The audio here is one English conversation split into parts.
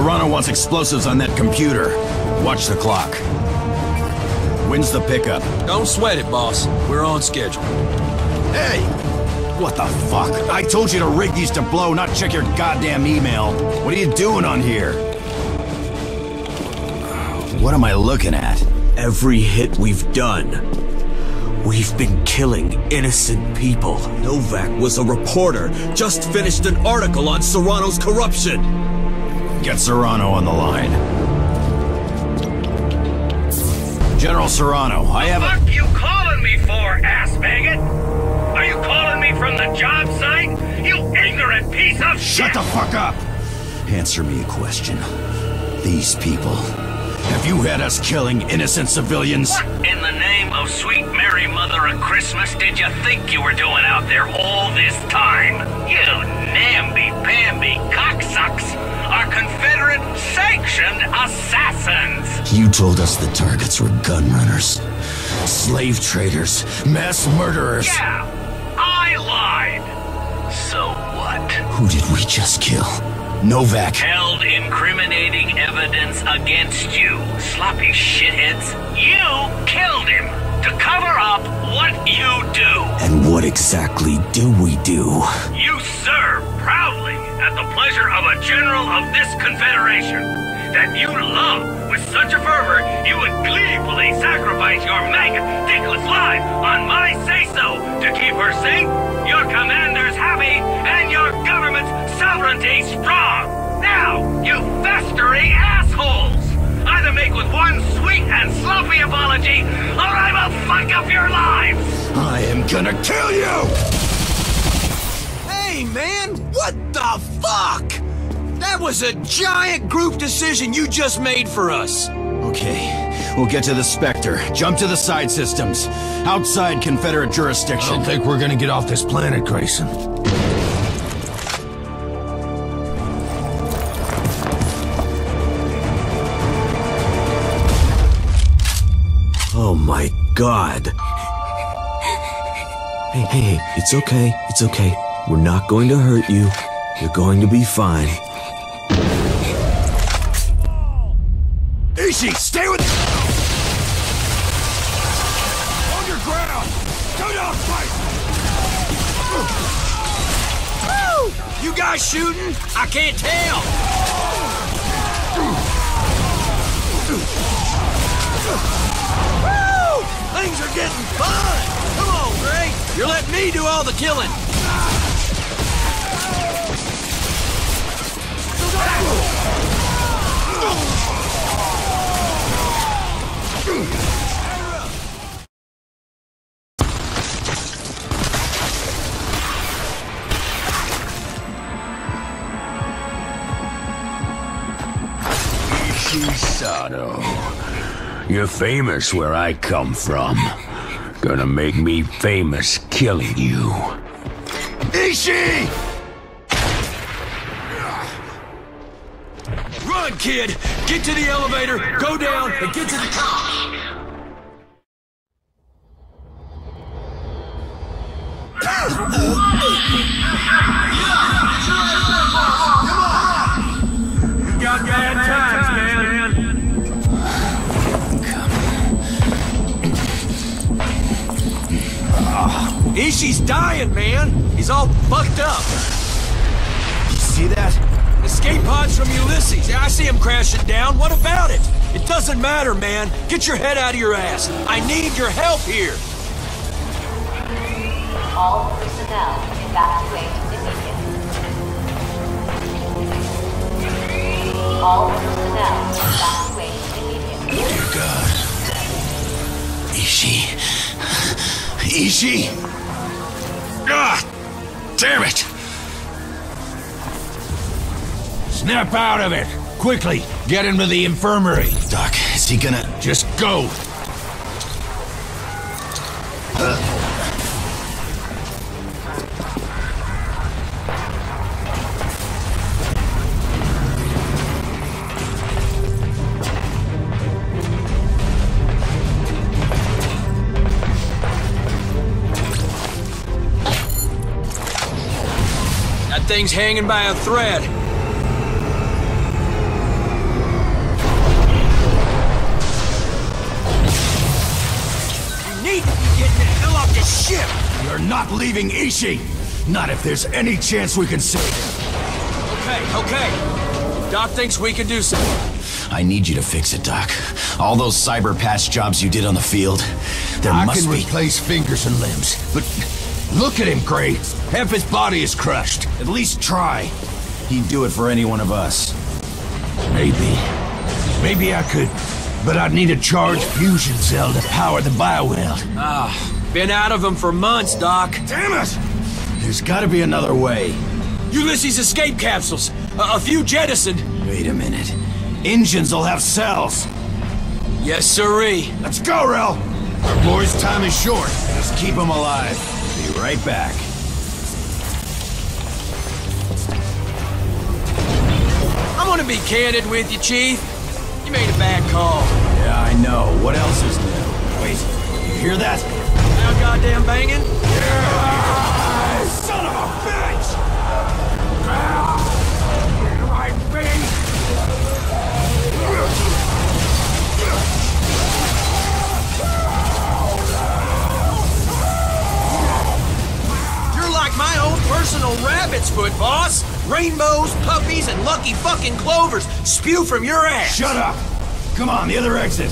Sarrano wants explosives on that computer. Watch the clock. When's the pickup? Don't sweat it, boss. We're on schedule. Hey! What the fuck? I told you to rig these to blow, not check your goddamn email. What are you doing on here? What am I looking at? Every hit we've done. We've been killing innocent people. Novak was a reporter, just finished an article on Sarrano's corruption. Get Sarrano on the line. General Sarrano, I have a- What you calling me for, ass maggot? Are you calling me from the job site? You ignorant piece of Shut shit! the fuck up! Answer me a question. These people, have you had us killing innocent civilians? What in the name of sweet Mary Mother of Christmas did you think you were doing out there all this time? You namby-pamby cocksucks are Confederate sanctioned assassins! You told us the targets were gun runners, slave traders, mass murderers. Yeah, I lied. So what? Who did we just kill? Novak. Held incriminating evidence against you, sloppy shitheads. You killed him to cover up what you do. And what exactly do we do? You serve proudly at the pleasure of a general of this confederation gleefully sacrifice your maggot dickless life on my say-so to keep her safe, your commanders happy, and your government's sovereignty strong. Now, you festering assholes! Either make with one sweet and sloppy apology, or I will fuck up your lives! I am gonna kill you! Hey, man! What the fuck? That was a giant group decision you just made for us. Okay, we'll get to the Spectre. Jump to the side systems. Outside Confederate jurisdiction. I don't think we're gonna get off this planet, Grayson. Oh my god. Hey, hey, hey, it's okay, it's okay. We're not going to hurt you. You're going to be fine. Ishi, stay with. Hold your ground! Do not fight! You guys shooting? I can't tell. Woo! Things are getting fun. Come on, Gray. You're letting me do all the killing. Shisano. You're famous where I come from. Gonna make me famous killing you. Ishi! Run, kid. Get to the elevator, go down, and get to the cops. Ishi's dying, man. He's all fucked up. You see that? Escape pods from Ulysses. I see him crashing down. What about it? It doesn't matter, man. Get your head out of your ass. I need your help here. All personnel evacuate immediately. All personnel evacuate immediately. Dear God. Ishi. Ishi! Ah! Damn it! Snap out of it! Quickly! Get him to the infirmary! Doc, is he gonna... Just go! thing's hanging by a thread. You need to be getting the hell off this ship! You're not leaving Ishi! Not if there's any chance we can save him. Okay, okay. Doc thinks we can do something. I need you to fix it, Doc. All those cyber patch jobs you did on the field, there I must be... I can replace fingers and limbs, but look at him, Gray. Half his body is crushed. At least try. He'd do it for any one of us. Maybe. Maybe I could, but I'd need a charged fusion cell to power the bioweld. Ah, been out of them for months, Doc. Damn it! There's gotta be another way. Ulysses escape capsules. A, a few jettisoned. Wait a minute. Engines will have cells. Yes, sirree. Let's go, Rel! Our boy's time is short. Just keep him alive. Be right back. I'm gonna be candid with you, Chief. You made a bad call. Yeah, I know. What else is new? Wait, you hear that? Now goddamn banging? Son Rainbows, puppies, and lucky fucking clovers spew from your ass. Shut up! Come on, the other exit.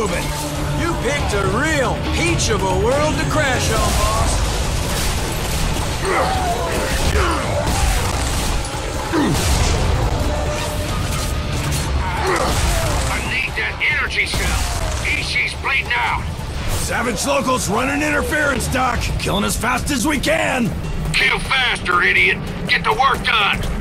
Moving. You picked a real peach of a world to crash on, boss. I need that energy cell. Ishi's bleeding out. Savage locals running interference, Doc. Killing as fast as we can. Kill faster, idiot. Get the work done.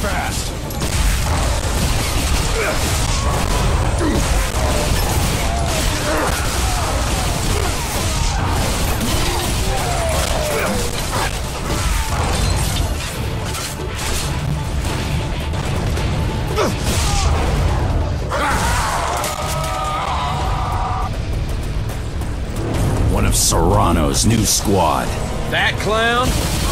Fast. One of Sarrano's new squad. That clown?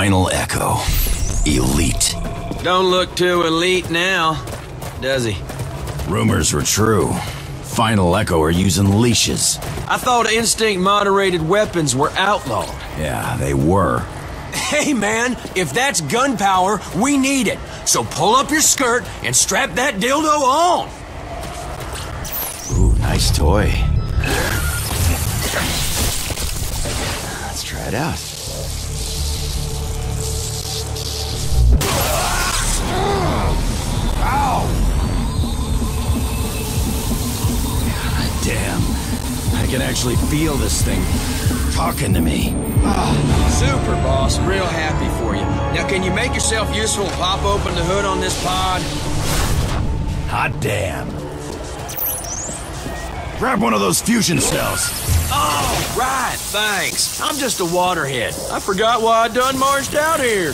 Final Echo. Elite. Don't look too elite now, does he? Rumors were true. Final Echo are using leashes. I thought instinct moderated weapons were outlawed. Yeah, they were. Hey man, if that's gunpowder, we need it. So pull up your skirt and strap that dildo on. Ooh, nice toy. Let's try it out. Ow! Damn. I can actually feel this thing talking to me. Ah, super, boss. Real happy for you. Now, can you make yourself useful and pop open the hood on this pod? Hot damn. Grab one of those fusion cells. Oh, right. Thanks. I'm just a waterhead. I forgot why I done marched out here.